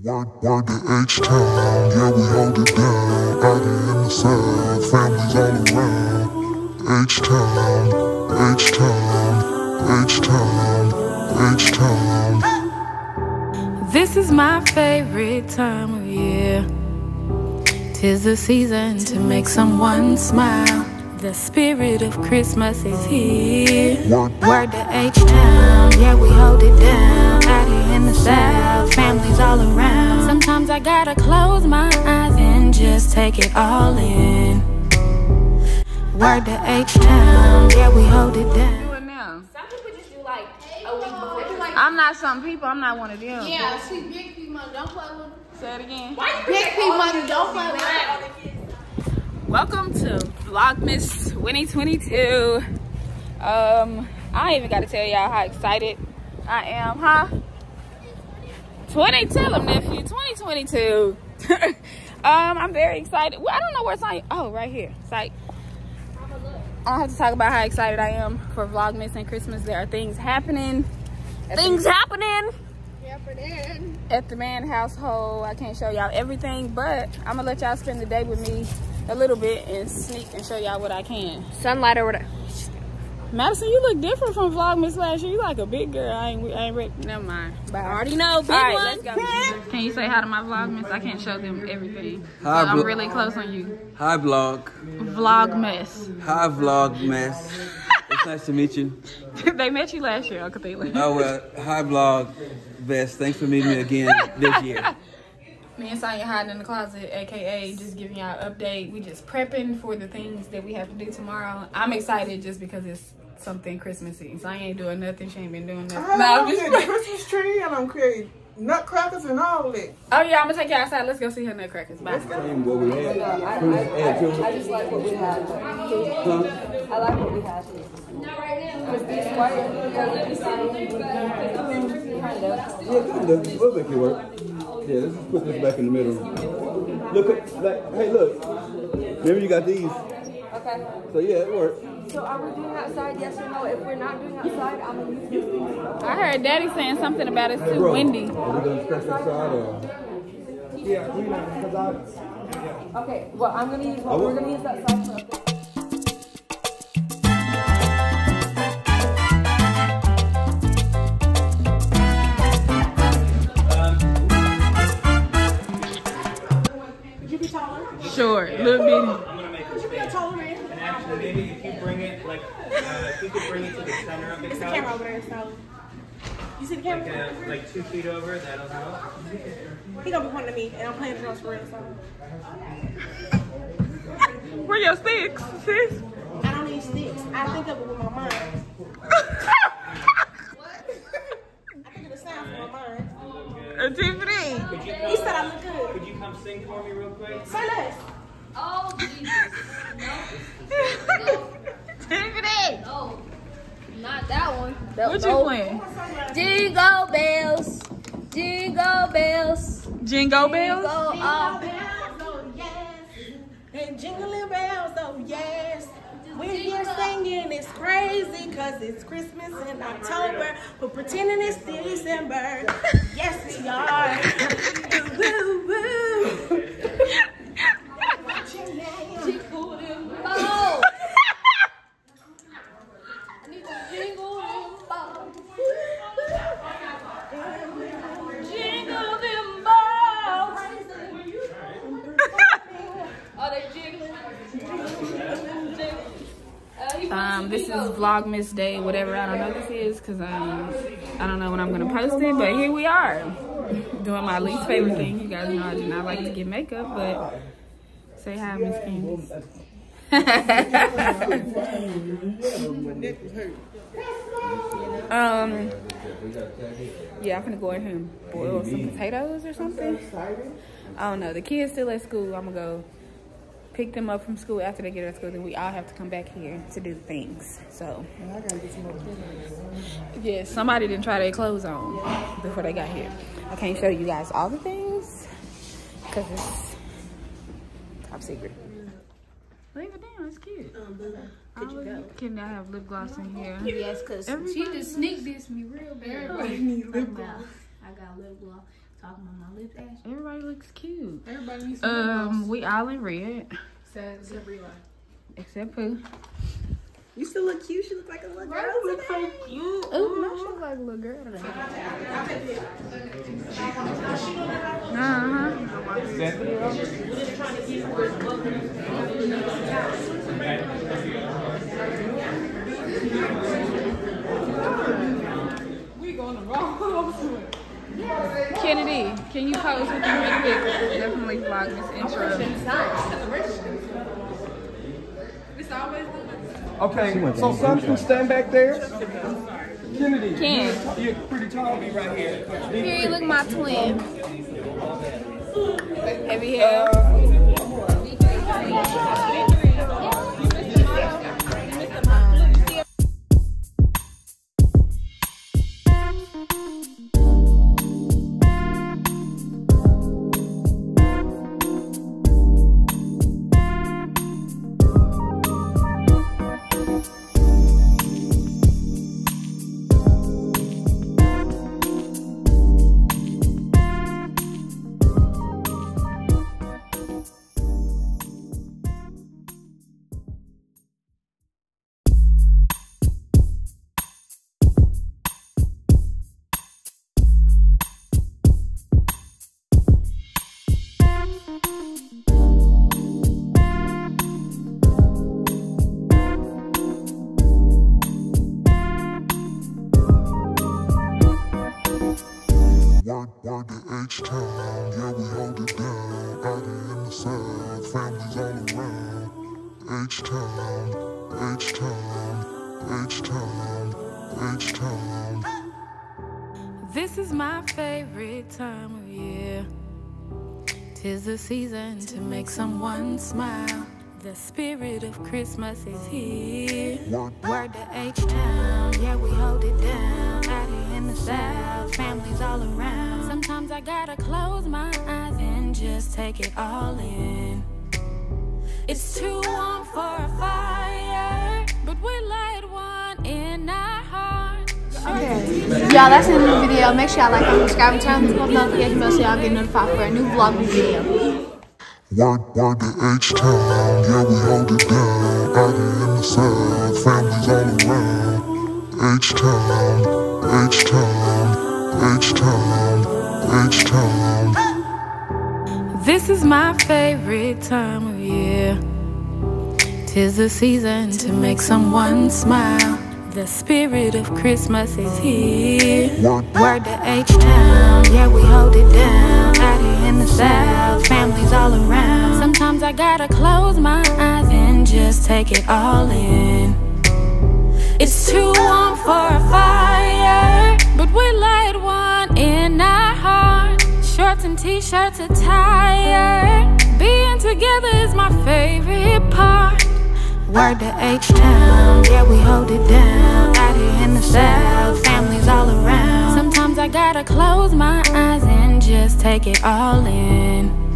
Word, word to H-Town, yeah, we hold it down. Out in the South, families all around. H-Town, H-Town, H-Town, H-Town. This is my favorite time of year. Tis the season to make someone smile. The spirit of Christmas is here. Word, Word to H-Town, yeah, we hold it down. Out here in the South, families all around. Sometimes I gotta close my eyes and just take it all in. Word to H-Town, yeah, we hold it down. Do it now. Some people just do like a week before. They like, I'm not some people. I'm not one of them. yeah, see, big P money, don't play with them. Say it again. Big P money, don't play with them. Welcome to Vlogmas 2022. Um, I ain't even got to tell y'all how excited I am, huh? 20, tell them nephew, 2022. um, I'm very excited. Well, I don't know where it's on. Oh, right here. It's like, I don't have to talk about how excited I am for Vlogmas and Christmas. There are things happening. Things happening at the Mann household. I can't show y'all everything, but I'm gonna let y'all spend the day with me a little bit and sneak and show y'all what I can. Sunlight or whatever. Madison, you look different from Vlogmas last year. You like a big girl. I ain't, I ain't ready. Never mind. But I already know. Big All right, let's go. Can you say hi to my Vlogmas? I can't show them everything. Hi, but I'm really close on you. Hi, vlog. Vlogmas. Hi, Vlogmas. it's nice to meet you. they met you last year, Uncle Thielen. Oh well. Hi, vlog best. Thanks for meeting me again this year. Me and Sonya hiding in the closet, aka just giving y'all an update. We just prepping for the things that we have to do tomorrow. I'm excited just because it's something Christmassy. So I ain't doing nothing. She ain't been doing nothing. I No, I'm just get the Christmas tree and I'm creating nutcrackers and all that. Oh yeah, I'm gonna take you outside. Let's go see her nutcrackers. Bye. what we had. I just like what we have. I like what we have. Because these white, kind of. Yeah, kind of. We'll make it work. Yeah, let's just put this back in the middle. Look like, hey, look. Remember you got these. Okay. So yeah, it worked. So are we doing outside, yes or no? If we're not doing outside, I'm going to use this. I heard Daddy saying something about it's too Bro, windy. Are we gonna scratch that side or? Okay, well, I'm going to use, we're going to use that side for Sure, little bitty. And actually, maybe if you bring it, like, uh, if we could bring it to the center of the couch, Camera over there, so. You see the like, camera? uh, like two feet over, that'll help. He gonna be pointing at me, and I'm playing the drums for real, so. Where your sticks, sis? I don't need sticks. I think of it with my mind. What? I think of the sound with my mind. Uh, Tiffany. Could you He said come, I look good. could you come sing for me real quick? Say less. Oh, Jesus. Tiffany. No. Not that one. What you playing? Jingle bells. Jingle bells. Jingle bells? Go off. bells, oh yes. And jingling bells, oh yes. We're here singing, it's crazy cause it's Christmas in October, but pretending it's December. Yes, we are. woo, woo. What's your name? Oh. I need to jingle them bells. Jingle them bells. Are they jiggling? Um, this is Vlogmas Day, whatever. I don't know this is because um, I don't know when I'm gonna post it, but here we are doing my least favorite thing. You guys know I do not like to get makeup, but say hi, Miss Candice. um, yeah, I'm gonna go in here and boil some potatoes or something. I don't know. The kids still at school. I'm gonna go pick them up from school after they get out of school. Then we all have to come back here to do things. So, yeah, somebody didn't try their clothes on before they got here. I can't show you guys all the things because it's top secret. Leave it down. It's cute. Um, could you go? Can I have lip gloss in here? Yes, because she just sneak this me real bad. need lip I got, I got lip gloss. Talking on my lips, Ash. Everybody looks cute. Everybody needs to Um, we all in red, Except Rewind. except Pooh. You still look cute. She look like a little girl. Right, look today. cute. Oh, no, she look like a little girl today. Uh-huh. We going the wrong way. Kennedy, can you pose with me real quick? Definitely vlog this intro. Okay, so some can stand back there. Kennedy, Ken. you- you're pretty tall, be right here. Here you look my twin. Heavy hair. Word, around. H-Town, H-Town, H-Town, H-Town. This is my favorite time of year. Tis the season to make someone smile. The spirit of Christmas is here. Word, to H-Town, yeah, we hold it down. Out here in the South, families all around. Sometimes I gotta close my eyes and just take it all in. Y'all, that's the end of the video. Make sure y'all like and subscribe and turn on the post notification bell so y'all get notified for a new vlog video. word, word to H-Town, yeah, we hold it down. Out here in the South, families all around. H-Town, H-Town, H-Town, H-Town. This is my favorite time of year. Tis the season to make someone smile. The spirit of Christmas is here. Word, to H-Town, yeah, we hold it down. Out here in the South, families all around. Sometimes I gotta close my eyes and just take it all in. It's too warm for a fire, but we light one in our heart. Shorts and t-shirts attire. Being together is my favorite part. Word to H-Town, yeah, we hold it just take it all in.